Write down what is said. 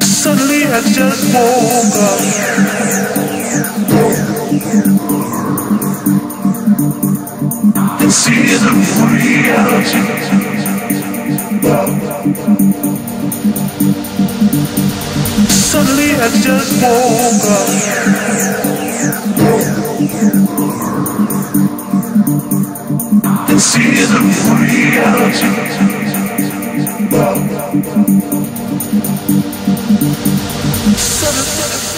Suddenly I just woke up. And see the reality. I just woke up. And see the reality. Suddenly